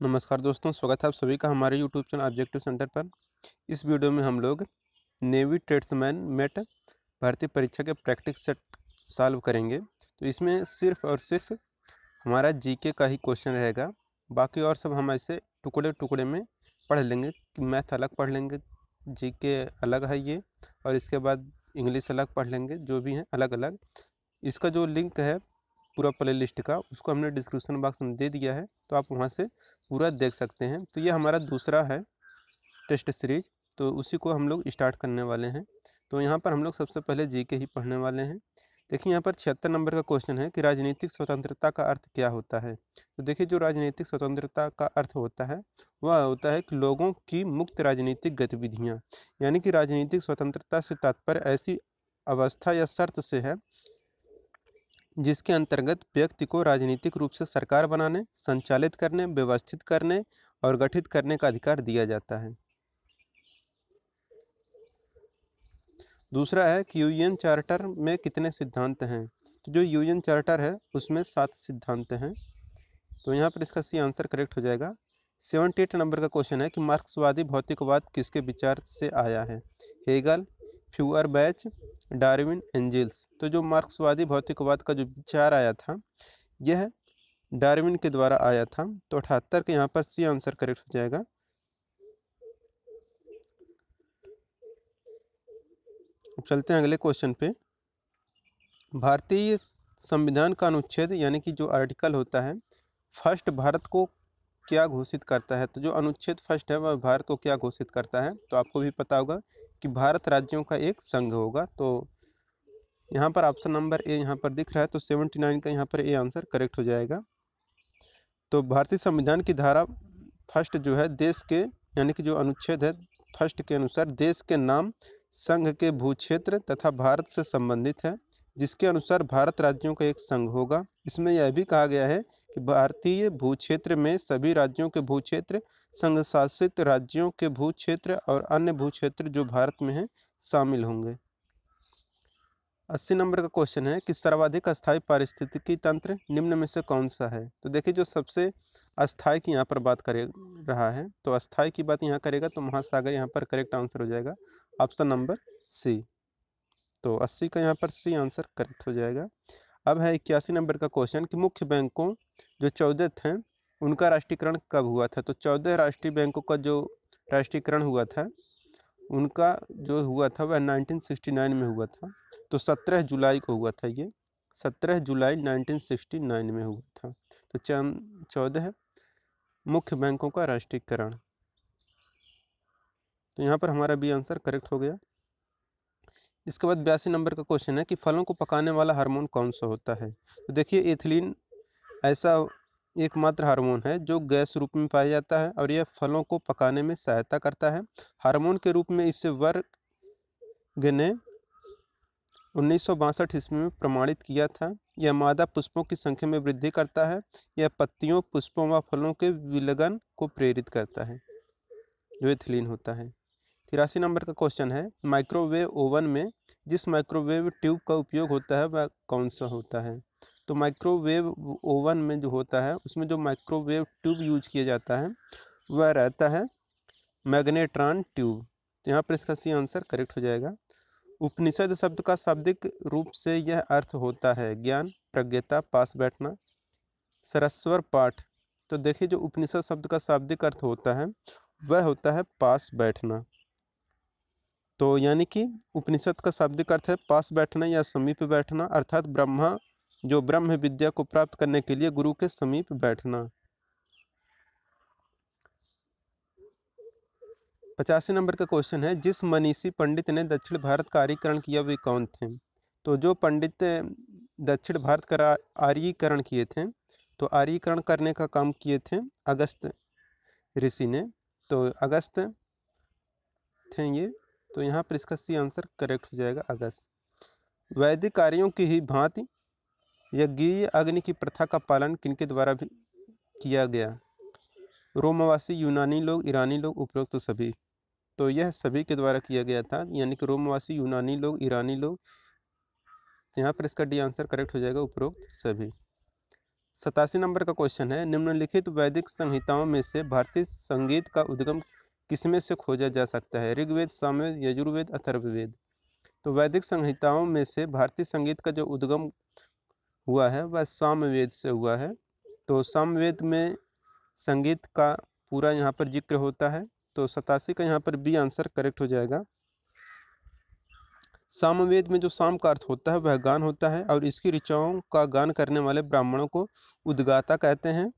नमस्कार दोस्तों, स्वागत है आप सभी का हमारे यूट्यूब चैनल ऑब्जेक्टिव सेंटर पर। इस वीडियो में हम लोग नेवी ट्रेड्समैन मेट भर्ती परीक्षा के प्रैक्टिस सेट सॉल्व करेंगे। तो इसमें सिर्फ़ और सिर्फ़ हमारा जीके का ही क्वेश्चन रहेगा। बाकी और सब हम ऐसे टुकड़े टुकड़े में पढ़ लेंगे मैथ अलग पढ़ लेंगे जीके अलग है ये, और इसके बाद इंग्लिश अलग पढ़ लेंगे, जो भी हैं अलग अलग इसका जो लिंक है पूरा प्ले लिस्ट का, उसको हमने डिस्क्रिप्शन बॉक्स में दे दिया है तो आप वहाँ से पूरा देख सकते हैं। तो ये हमारा दूसरा है टेस्ट सीरीज़ तो उसी को हम लोग स्टार्ट करने वाले हैं। तो यहाँ पर हम लोग सबसे पहले जी के ही पढ़ने वाले हैं। देखिए, यहाँ पर छिहत्तर नंबर का क्वेश्चन है कि राजनीतिक स्वतंत्रता का अर्थ क्या होता है? तो देखिए, जो राजनीतिक स्वतंत्रता का अर्थ होता है, वह होता है कि लोगों की मुक्त राजनीतिक गतिविधियाँ। यानी कि राजनीतिक स्वतंत्रता से तात्पर्य ऐसी अवस्था या शर्त से है जिसके अंतर्गत व्यक्ति को राजनीतिक रूप से सरकार बनाने, संचालित करने, व्यवस्थित करने और गठित करने का अधिकार दिया जाता है। दूसरा है कि यूएन चार्टर में कितने सिद्धांत हैं? तो जो यूएन चार्टर है, उसमें सात सिद्धांत हैं। तो यहाँ पर इसका सी आंसर करेक्ट हो जाएगा। सेवेंटी एट नंबर का क्वेश्चन है कि मार्क्सवादी भौतिकवाद किसके विचार से आया है? Hegel Feuerbach, Darwin Engels. तो जो मार्क्सवादी भौतिकवाद का जो विचार आया था, यह डार्विन के द्वारा आया था। तो अठहत्तर के यहाँ पर सी आंसर करेक्ट हो जाएगा। चलते हैं अगले क्वेश्चन पे। भारतीय संविधान का अनुच्छेद, यानी कि जो आर्टिकल होता है, फ़र्स्ट भारत को क्या घोषित करता है? तो जो अनुच्छेद फ़र्स्ट है, वह भारत को क्या घोषित करता है? तो आपको भी पता होगा कि भारत राज्यों का एक संघ होगा। तो यहाँ पर ऑप्शन नंबर ए यहाँ पर दिख रहा है तो सेवेंटी नाइन का यहाँ पर ए आंसर करेक्ट हो जाएगा। तो भारतीय संविधान की धारा फ़र्स्ट जो है, देश के, यानी कि जो अनुच्छेद है, फ़र्स्ट के अनुसार देश के नाम, संघ के भूक्षेत्र तथा भारत से संबंधित है। जिसके अनुसार भारत राज्यों का एक संघ होगा। इसमें यह भी कहा गया है कि भारतीय भूक्षेत्र में सभी राज्यों के भूक्षेत्र संघ शासित राज्यों के भूक्षेत्र और अन्य भूक्षेत्र जो भारत में हैं, शामिल होंगे। अस्सी नंबर का क्वेश्चन है कि सर्वाधिक अस्थायी पारिस्थितिकी तंत्र निम्न में से कौन सा है? तो देखिए, जो सबसे अस्थायी की यहाँ पर बात करे, रहा है तो अस्थायी की बात यहाँ करेगा तो महासागर यहाँ पर करेक्ट आंसर हो जाएगा। ऑप्शन नंबर सी तो अस्सी का यहाँ पर सी आंसर करेक्ट हो जाएगा। अब है इक्यासी नंबर का क्वेश्चन कि मुख्य बैंकों जो चौदह थे, उनका राष्ट्रीयकरण कब हुआ था? तो चौदह राष्ट्रीय बैंकों का जो राष्ट्रीयकरण हुआ था, उनका जो हुआ था वह 1969 में हुआ था। तो 17 जुलाई को हुआ था ये 17 जुलाई 1969 में हुआ था। तो चंद चौदह मुख्य बैंकों का राष्ट्रीयकरण। तो यहाँ पर हमारा बी आंसर करेक्ट हो गया। इसके बाद बयासी नंबर का क्वेश्चन है कि फलों को पकाने वाला हार्मोन कौन सा होता है? तो देखिए, एथिलीन ऐसा एकमात्र हार्मोन है जो गैस रूप में पाया जाता है और यह फलों को पकाने में सहायता करता है। हार्मोन के रूप में इसे वर्ग ने उन्नीस ईस्वी में प्रमाणित किया था। यह मादा पुष्पों की संख्या में वृद्धि करता है। यह पत्तियों, पुष्पों व फलों के विलगन को प्रेरित करता है, जो एथिलीन होता है। तिरासी नंबर का क्वेश्चन है, माइक्रोवेव ओवन में जिस माइक्रोवेव ट्यूब का उपयोग होता है, वह कौन सा होता है? तो माइक्रोवेव ओवन में जो होता है, उसमें जो माइक्रोवेव ट्यूब यूज़ किया जाता है, वह रहता है मैग्नेट्रॉन ट्यूब। यहाँ पर इसका सी आंसर करेक्ट हो जाएगा। उपनिषद शब्द का शाब्दिक रूप से यह अर्थ होता है ज्ञान, प्रज्ञता, पास बैठना, सरस्वर पाठ। तो देखिए जो उपनिषद शब्द का शाब्दिक अर्थ होता है, वह होता है पास बैठना। तो यानी कि उपनिषद का शाब्दिक अर्थ है पास बैठना या समीप बैठना, अर्थात ब्रह्मा, जो ब्रह्म विद्या को प्राप्त करने के लिए गुरु के समीप बैठना। पचासी नंबर का क्वेश्चन है, जिस मनीषी पंडित ने दक्षिण भारत का आर्यीकरण किया, वे कौन थे? तो जो पंडित दक्षिण भारत का आर्यीकरण किए थे तो आर्यीकरण करने का काम किए थे अगस्त ऋषि ने। तो अगस्त थे ये तो यहाँ पर इसका सी आंसर करेक्ट हो जाएगा, अगस्त। वैदिक कार्यों की ही भांति यज्ञीय अग्नि की प्रथा का पालन किनके द्वारा भी किया गया? रोमवासी, यूनानी लोग, ईरानी लोग, उपरोक्त तो सभी। तो यह सभी के द्वारा किया गया था, यानी कि रोमवासी, यूनानी लोग, ईरानी लोग। तो यहाँ पर इसका डी आंसर करेक्ट हो जाएगा, उपरोक्त सभी। सतासी नंबर का क्वेश्चन है, निम्नलिखित वैदिक संहिताओं में से भारतीय संगीत का उद्गम किसमें से खोजा जा सकता है? ऋग्वेद, सामवेद, यजुर्वेद, अथर्ववेद। तो वैदिक संहिताओं में से भारतीय संगीत का जो उद्गम हुआ है, वह सामवेद से हुआ है। तो सामवेद में संगीत का पूरा यहाँ पर ज़िक्र होता है। तो सतासी का यहाँ पर बी आंसर करेक्ट हो जाएगा। सामवेद में जो साम का अर्थ होता है, वह गान होता है और इसकी ऋचाओं का गान करने वाले ब्राह्मणों को उद्गाता कहते हैं।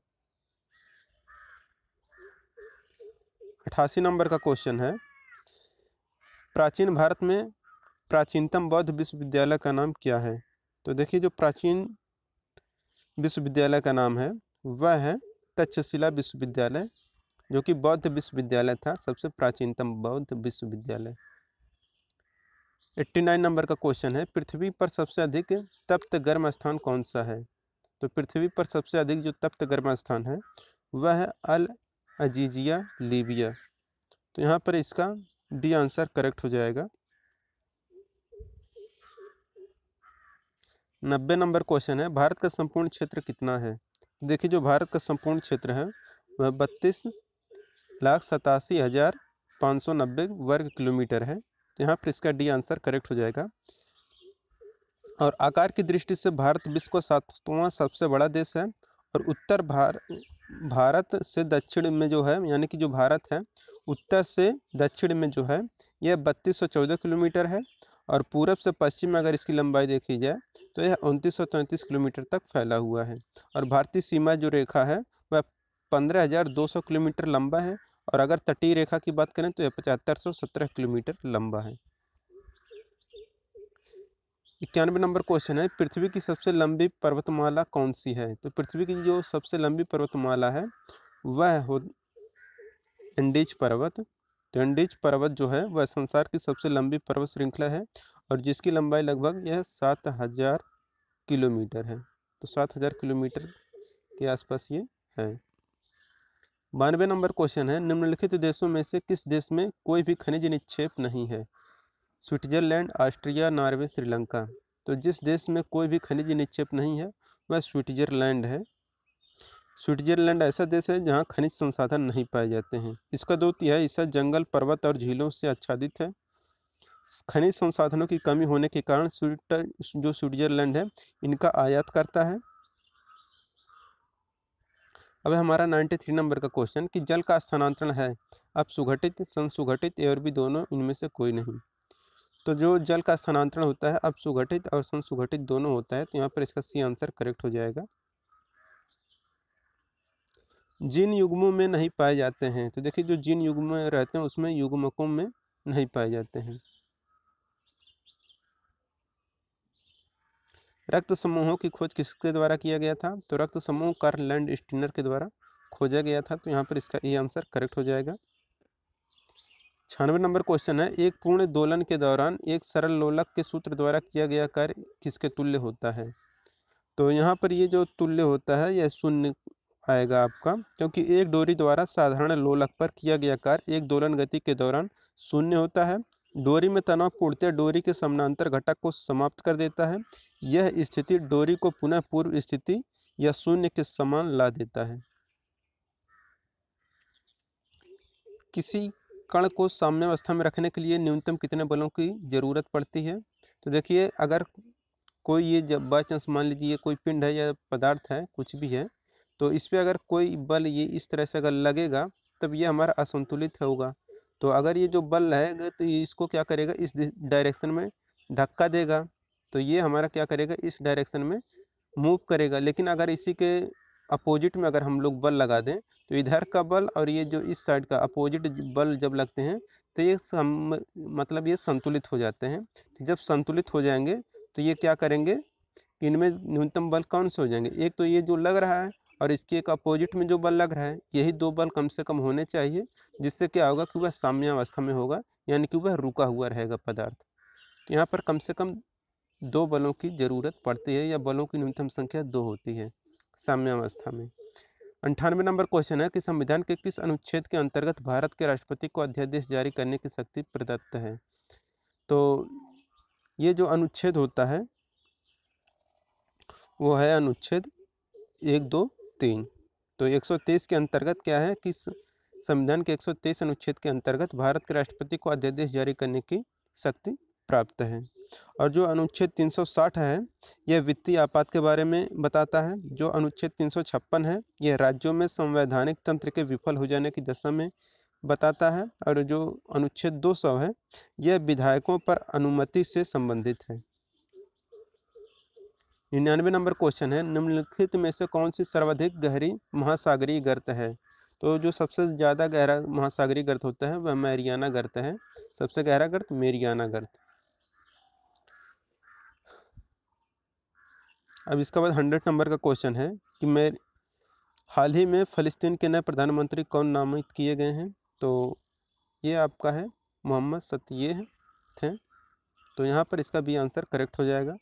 अठासी नंबर का क्वेश्चन है। प्राचीन भारत में प्राचीनतम बौद्ध विश्वविद्यालय का नाम क्या है? तो देखिए, जो प्राचीन विश्वविद्यालय का नाम है, वह है तक्षशिला विश्वविद्यालय, जो कि बौद्ध विश्वविद्यालय था, सबसे प्राचीनतम बौद्ध विश्वविद्यालय। 89 नंबर का क्वेश्चन है, पृथ्वी पर सबसे अधिक तप्त गर्म स्थान कौन सा है? तो पृथ्वी पर सबसे अधिक जो तप्त गर्म स्थान है, वह है अल अजीजिया लीबिया। तो यहाँ पर इसका बी आंसर करेक्ट हो जाएगा। नब्बे नंबर क्वेश्चन है, भारत का संपूर्ण क्षेत्र कितना है? देखिए, जो भारत का संपूर्ण क्षेत्र है, वह बत्तीस लाख सतासी हज़ार पाँच सौ नब्बे वर्ग किलोमीटर है। तो यहाँ पर इसका डी आंसर करेक्ट हो जाएगा। और आकार की दृष्टि से भारत विश्व का सातवां सबसे बड़ा देश है और उत्तर भार भारत से दक्षिण में जो है, यानी कि जो भारत है, उत्तर से दक्षिण में जो है, यह बत्तीस सौ चौदह किलोमीटर है और पूरब से पश्चिम में अगर इसकी लंबाई देखी जाए तो यह उनतीस सौ तैंतीस किलोमीटर तक फैला हुआ है। और भारतीय सीमा जो रेखा है, वह पंद्रह हज़ार दो सौ किलोमीटर लंबा है और अगर तटीय रेखा की बात करें तो यह पचहत्तर सौ सत्रह किलोमीटर लंबा है। इक्यानवे नंबर क्वेश्चन है, पृथ्वी की सबसे लंबी पर्वतमाला कौन सी है? तो पृथ्वी की जो सबसे लंबी पर्वतमाला है, वह हो एंडीज पर्वत। तो एंडीज पर्वत जो है, वह संसार की सबसे लंबी पर्वत श्रृंखला है और जिसकी लंबाई लगभग यह सात हज़ार किलोमीटर है। तो सात हज़ार किलोमीटर के आसपास ये है। बानवे नंबर क्वेश्चन है, निम्नलिखित देशों में से किस देश में कोई भी खनिज निक्षेप नहीं है? Switzerland, Austria, Norway, Sri Lanka. तो जिस देश में कोई भी खनिज निक्षेप नहीं है, वह स्विट्जरलैंड है। स्विट्जरलैंड ऐसा देश है जहाँ खनिज संसाधन नहीं पाए जाते हैं। इसका दो तिहाई हिस्सा जंगल, पर्वत और झीलों से आच्छादित है। खनिज संसाधनों की कमी होने के कारण स्विटर जो स्विट्जरलैंड है, इनका आयात करता है। अब हमारा 93 नंबर का क्वेश्चन कि जल का स्थानांतरण है। अब सुघटित, संसुघटित और भी दोनों इनमें से कोई नहीं। तो जो जल का स्थानांतरण होता है, अब सुघटित और संसुघटित दोनों होता है तो यहाँ पर इसका सी आंसर करेक्ट हो जाएगा। जिन युग्मों में नहीं पाए जाते हैं तो देखिए जो जिन युग्म में रहते हैं, उसमें युग्मकों में नहीं पाए जाते हैं। रक्त समूहों की खोज किसके द्वारा किया गया था? तो रक्त समूह कार्ल लैंड स्टीनर के द्वारा खोजा गया था तो यहाँ पर इसका ये आंसर करेक्ट हो जाएगा। छियानवे नंबर क्वेश्चन है, एक पूर्ण दोलन के दौरान एक सरल लोलक के सूत्र द्वारा किया गया कार्य किसके तुल्य होता है? तो यहाँ पर ये जो तुल्य होता है, यह शून्य आएगा आपका, क्योंकि एक डोरी द्वारा साधारण लोलक पर किया गया कार्य एक दोलन गति के दौरान शून्य होता है। डोरी में तनाव पूर्णतः डोरी के समानांतर घटक को समाप्त कर देता है। यह स्थिति डोरी को पुनः पूर्व स्थिति या शून्य के समान ला देता है। किसी कण को साम्य अवस्था में रखने के लिए न्यूनतम कितने बलों की ज़रूरत पड़ती है? तो देखिए, अगर कोई ये जब बाई चांस मान लीजिए कोई पिंड है या पदार्थ है, कुछ भी है तो इस पर अगर कोई बल ये इस तरह से अगर लगेगा, तब ये हमारा असंतुलित होगा। तो अगर ये जो बल है तो ये इसको क्या करेगा? इस डायरेक्शन में धक्का देगा। तो ये हमारा क्या करेगा? इस डायरेक्शन में मूव करेगा। लेकिन अगर इसी के अपोजिट में अगर हम लोग बल लगा दें तो इधर का बल और ये जो इस साइड का अपोजिट बल जब लगते हैं तो ये सम मतलब ये संतुलित हो जाते हैं। तो जब संतुलित हो जाएँगे तो ये क्या करेंगे? इनमें न्यूनतम बल कौन से हो जाएँगे? एक तो ये जो लग रहा है और इसके एक अपोजिट में जो बल लग रहा है, यही दो बल कम से कम होने चाहिए, जिससे क्या होगा कि वह साम्यावस्था में होगा, यानी कि वह रुका हुआ रहेगा पदार्थ। तो यहाँ पर कम से कम दो बलों की ज़रूरत पड़ती है या बलों की न्यूनतम संख्या दो होती है। साम्यावस्था में। अंठानवे नंबर क्वेश्चन है कि संविधान के किस अनुच्छेद के अंतर्गत भारत के राष्ट्रपति को अध्यादेश जारी करने की शक्ति प्रदत्त है? तो ये जो अनुच्छेद होता है, वो है अनुच्छेद एक, दो, तीन। तो एक सौ तेईस के अंतर्गत क्या है कि संविधान के एक सौ तेईस अनुच्छेद के अंतर्गत भारत के राष्ट्रपति को अध्यादेश जारी करने की शक्ति प्राप्त है। और जो अनुच्छेद 360 है, यह वित्तीय आपात के बारे में बताता है। जो अनुच्छेद 356 है, यह राज्यों में संवैधानिक तंत्र के विफल हो जाने की दशा में बताता है और जो अनुच्छेद 200 है, यह विधायकों पर अनुमति से संबंधित है। निन्यानवे नंबर क्वेश्चन है, निम्नलिखित में से कौन सी सर्वाधिक गहरी महासागरीय गर्त है? तो जो सबसे ज़्यादा गहरा महासागरीय गर्त होता है, वह मैरियाना गर्त है। सबसे गहरा गर्त मेरियाना गर्त। अब इसके बाद हंड्रेड नंबर का क्वेश्चन है कि मैं हाल ही में फ़लस्तीन के नए प्रधानमंत्री कौन नामित किए गए हैं? तो ये आपका है, मोहम्मद सतिये थे। तो यहाँ पर इसका भी आंसर करेक्ट हो जाएगा।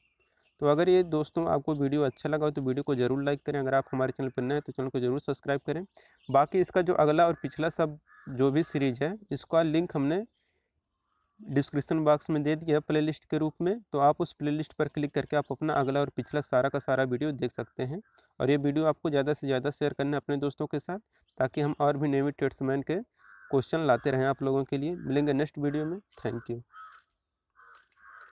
तो अगर ये दोस्तों आपको वीडियो अच्छा लगा हो तो वीडियो को ज़रूर लाइक करें। अगर आप हमारे चैनल पर नए हैं तो चैनल को ज़रूर सब्सक्राइब करें। बाकी इसका जो अगला और पिछला सब जो भी सीरीज़ है, इसका लिंक हमने डिस्क्रिप्शन बॉक्स में दे दिया प्लेलिस्ट के रूप में तो आप उस प्लेलिस्ट पर क्लिक करके आप अपना अगला और पिछला सारा का सारा वीडियो देख सकते हैं। और ये वीडियो आपको ज़्यादा से ज़्यादा शेयर करना है अपने दोस्तों के साथ, ताकि हम और भी नेवी ट्रेड्समैन के क्वेश्चन लाते रहें आप लोगों के लिए। मिलेंगे नेक्स्ट वीडियो में। Thank you